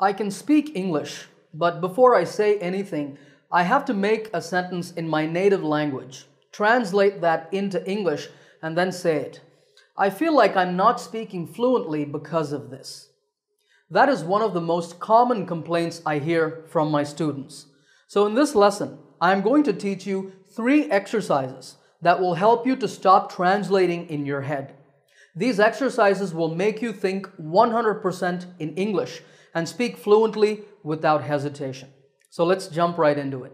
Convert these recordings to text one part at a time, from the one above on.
I can speak English, but before I say anything, I have to make a sentence in my native language, translate that into English, and then say it. I feel like I'm not speaking fluently because of this. That is one of the most common complaints I hear from my students. So in this lesson, I'm going to teach you three exercises that will help you to stop translating in your head. These exercises will make you think 100% in English and speak fluently without hesitation. So let's jump right into it.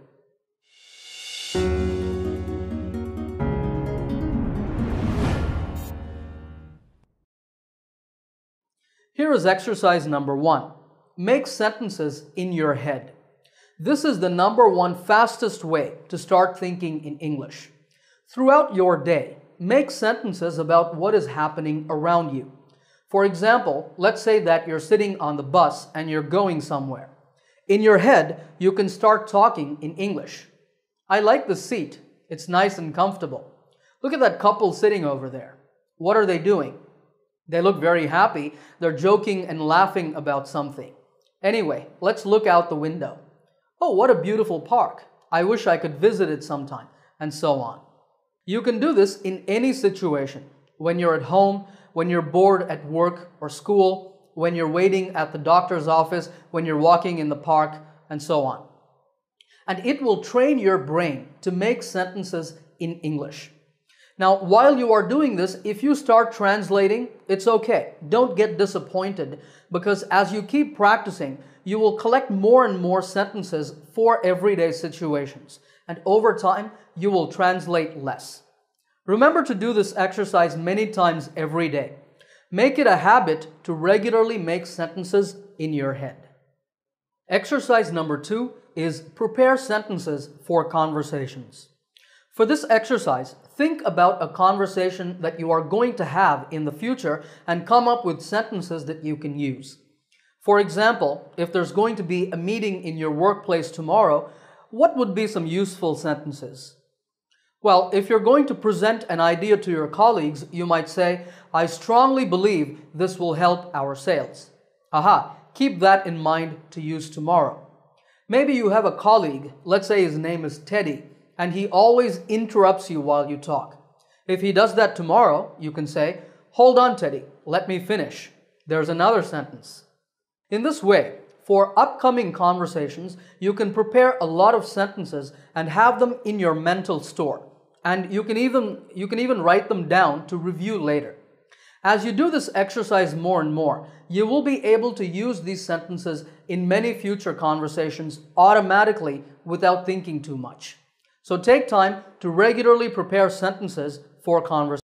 Here is exercise number one. Make sentences in your head. This is the number one fastest way to start thinking in English. Throughout your day, make sentences about what is happening around you. For example, let's say that you're sitting on the bus and you're going somewhere. In your head, you can start talking in English. I like the seat. It's nice and comfortable. Look at that couple sitting over there. What are they doing? They look very happy. They're joking and laughing about something. Anyway, let's look out the window. Oh, what a beautiful park. I wish I could visit it sometime, and so on. You can do this in any situation. When you're at home, when you're bored at work or school, when you're waiting at the doctor's office, when you're walking in the park, and so on. And it will train your brain to make sentences in English. Now, while you are doing this, if you start translating, it's okay. Don't get disappointed because as you keep practicing, you will collect more and more sentences for everyday situations. And over time, you will translate less. Remember to do this exercise many times every day. Make it a habit to regularly make sentences in your head. Exercise number two is prepare sentences for conversations. For this exercise, think about a conversation that you are going to have in the future and come up with sentences that you can use. For example, if there's going to be a meeting in your workplace tomorrow, what would be some useful sentences? Well, if you're going to present an idea to your colleagues, you might say, I strongly believe this will help our sales. Aha, keep that in mind to use tomorrow. Maybe you have a colleague, let's say his name is Teddy, and he always interrupts you while you talk. If he does that tomorrow, you can say, Hold on, Teddy, let me finish. There's another sentence. In this way, for upcoming conversations, you can prepare a lot of sentences and have them in your mental store. And you can even, you can even write them down to review later. As you do this exercise more and more, you will be able to use these sentences in many future conversations automatically without thinking too much. So take time to regularly prepare sentences for conversation.